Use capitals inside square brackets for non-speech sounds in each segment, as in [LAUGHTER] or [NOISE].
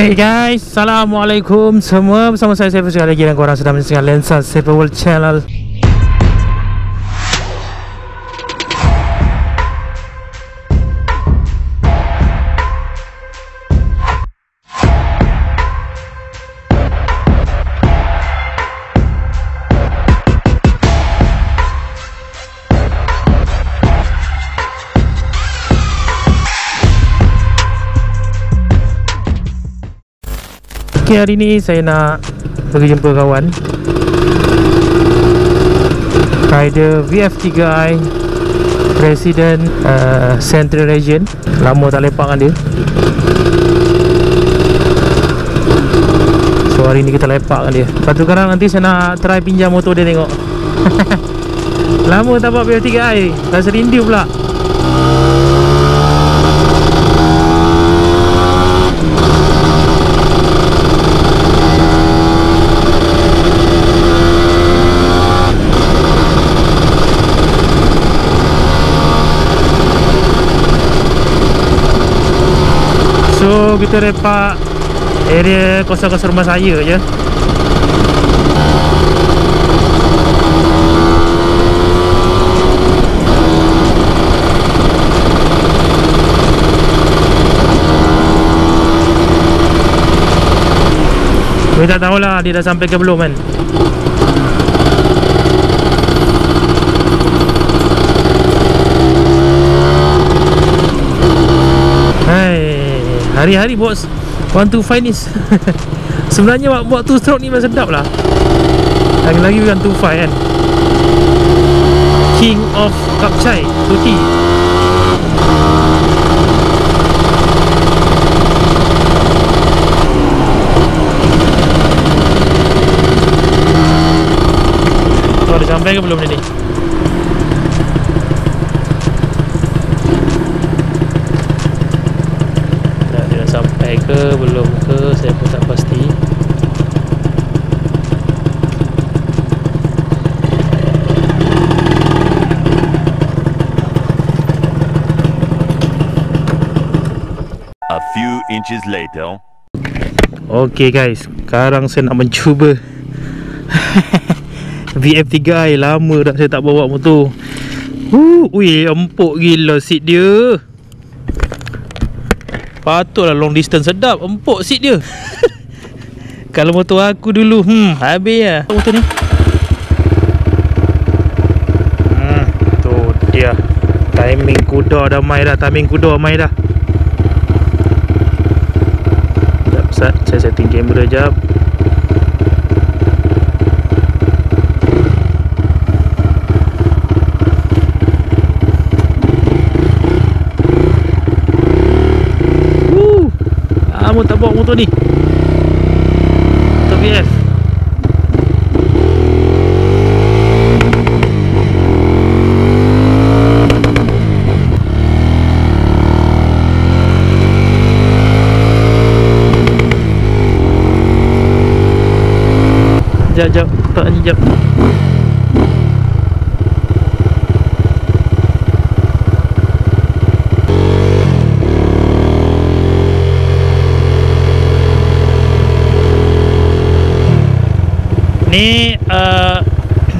Hey guys, Assalamualaikum semua. Bersama saya Saiful sekali lagi Dan korang sedang menyaksikan Lensa Saiful World Channel Okay, hari ni saya nak pergi jumpa kawan. Rider VF3i Presiden uh, Central Region. Lama tak lepak dengan dia. So hari ni kita lepak dengan dia. Lepas tu sekarang nanti saya nak try pinjam motor dia tengok. [LAUGHS] Lama tak buat VF3i Rasa rindu pula So kita lepak area kosong-kosong rumah saya je. Saya tak tahulah dia dah sampai ke belum kan hari-hari buat 125 ni [LAUGHS] Sebenarnya buat, buat 2 stroke ni memang sedap lah. Lagi-lagi 125 kan. King of Kapchai Tuti Oh, dah sampai ke belum ni ni? Dah dia dah sampai ke belum ke saya pun tak pasti A few inches later. Okay guys. Sekarang saya nak mencuba. [LAUGHS] VF3i Lama dah saya tak bawa motor. Uh, Ui empuk gila seat dia. Patutlah long distance. Sedap Empuk seat dia. [LAUGHS] Kalau motor aku dulu Hmm habis lah. Motor ni? Hmm Tu dia. Timing kuda dah mai dah Timing kuda mai dah Sekejap Sat Saya setting kamera jap Woo! Lama tak bawa motor ni Jap jap. Tak ni jap. Ni uh,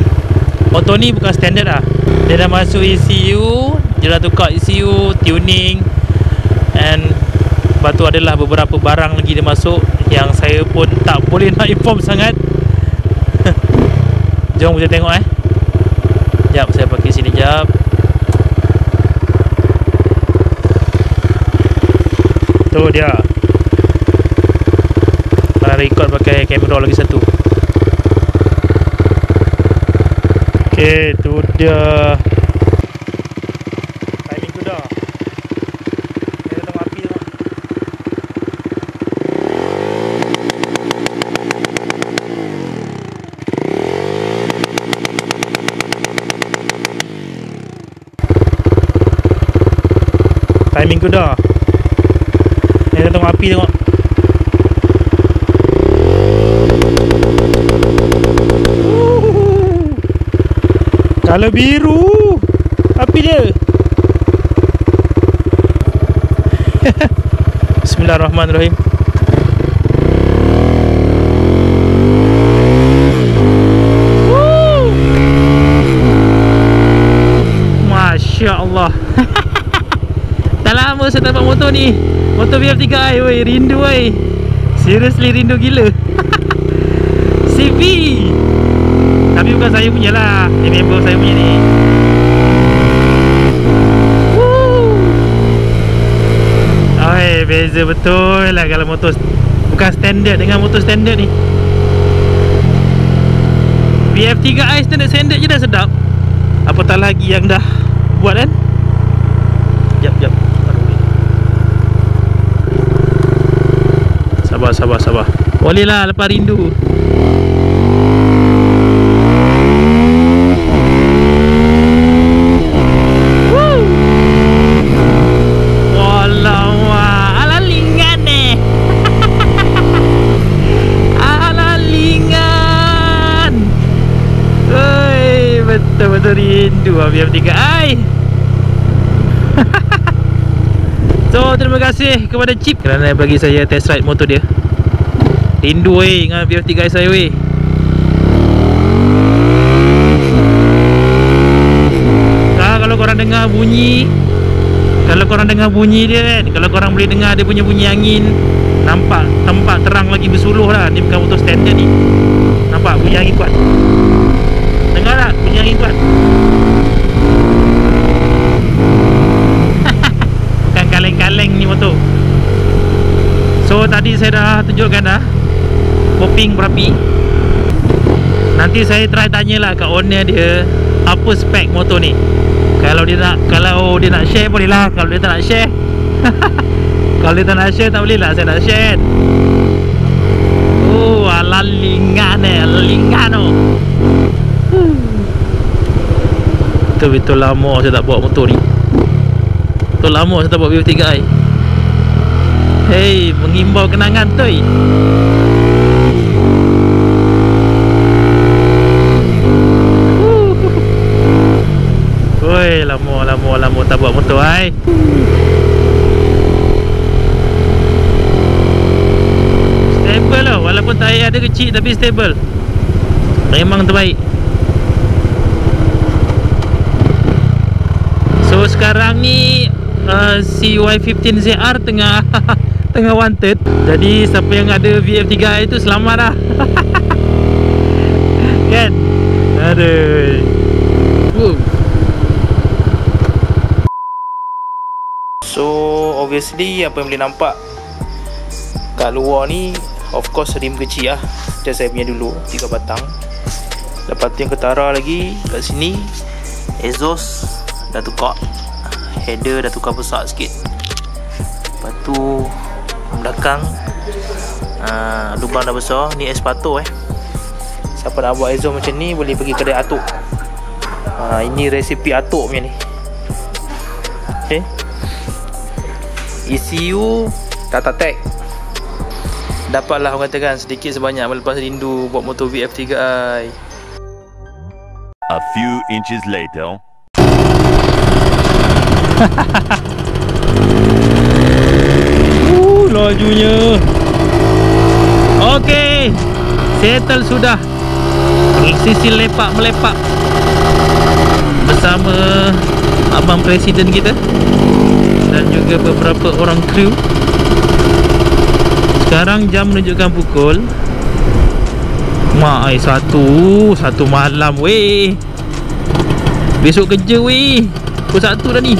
[COUGHS] Motor ni bukan standard lah. Dia dah masuk ECU Dia dah tukar ECU Tuning And Lepas tu adalah beberapa barang lagi dia masuk Yang saya pun tak boleh [LAUGHS] nak inform sangat Jom kita tengok eh. Sekejap saya pakai sini jap. Tu dia. Kalau record pakai kamera lagi satu. Okay tu dia Timing tu dah Kita tengok api tengok Kuda kita tengok api tengok. Kalau biru. Api dia. [LAUGHS] Bismillahirrahmanirrahim Allah Dah lama saya dapat motor ni Motor BF3i weh Rindu weh Seriously rindu gila. [LAUGHS] CV Tapi bukan saya punya lah. Ni member saya punya ni. Oi, beza betul lah kalau motor Bukan standard dengan motor standard ni. BF3i standard standard je dah sedap. Apatah lagi yang dah buat kan Jap jap Taruh ni. Sabar sabar sabar. Boleh lah lepas rindu. Woo! Alamak, ala lingan [LAUGHS] eh. ala lingan. Oi, betul-betul rindu ah BF3i. So, terima kasih kepada Chip kerana bagi saya test ride motor dia. Rindu weh dengan BF3i saya weh. Ah, kalau korang dengar bunyi kalau korang dengar bunyi dia kan Kalau korang boleh dengar dia punya bunyi angin Nampak tempat terang lagi bersuluh lah Ni bukan motor standard ni Nampak bunyi angin kuat Dengar tak bunyi angin kuat Bukan kaleng-kaleng ni motor So tadi saya dah tunjukkan dah. Popping berapi. Nanti saya try tanyalah kat owner dia Apa spek motor ni? Kalau dia nak Kalau dia nak share boleh lah. Kalau dia tak nak share [LAUGHS] Kalau dia tak nak share tak boleh lah. Saya nak share. Oh ala lingan eh Lingan oh Betul-betul lama saya tak bawa motor ni. Betul lama saya tak bawa BF3i Hei Mengimbau kenangan tu Oi, lama lama lama tak buat motor ai. Stable lah walaupun tayar dia kecil tapi stable. Memang terbaik. So sekarang ni uh, CY15ZR tengah [LAUGHS] tengah wanted. Jadi siapa yang ada VF3i tu selamat lah. [LAUGHS] kan? Aduh. Woo. So obviously apa yang boleh nampak kat luar ni of course rim kecil lah Macam saya punya dulu tiga batang Lepas tu yang ketara lagi kat sini exhaust dah tukar header dah tukar besar sikit Lepas tu belakang. Uh, lubang dah besar. Ni Espato eh. Siapa nak buat exhaust macam ni boleh pergi kedai Atuk. Uh, Ini resipi Atuk punya ni. Okay ECU Tata Tech Dapatlah orang katakan sedikit sebanyak. Melepas rindu buat motor VF3i A few inches later. [LAUGHS] Lajunya. Okey. Settle sudah. Sisi lepak melepak Bersama Abang Presiden kita Dan juga beberapa orang kru. Sekarang jam menunjukkan pukul Mak ai satu. Satu malam weh. Besok kerja weh. Pukul satu dah ni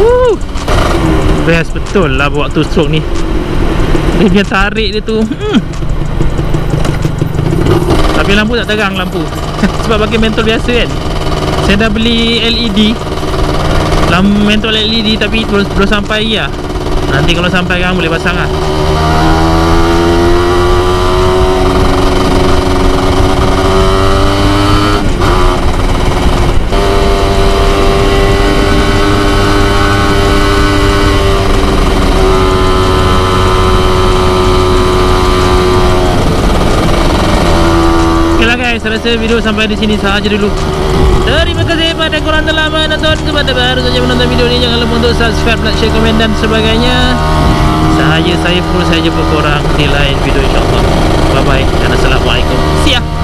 Woo! Best betul lah buat tu stroke ni. Dia punya tarik dia tu hmm. Tapi lampu tak terang lampu. [LAUGHS] Sebab pakai mentol biasa kan. Saya dah beli LED Lampu mentol LED tapi belum, belum sampai ya. Nanti kalau sampai kan boleh pasang lah Saya rasa video sampai di sini sahaja dulu. Terima kasih kepada korang telah menonton. Kepada baru saja menonton video ni Jangan lupa untuk subscribe, like, share, komen dan sebagainya. Saya, saya pun saya jumpa korang di lain video insyaAllah. Bye bye dan Assalamualaikum. See ya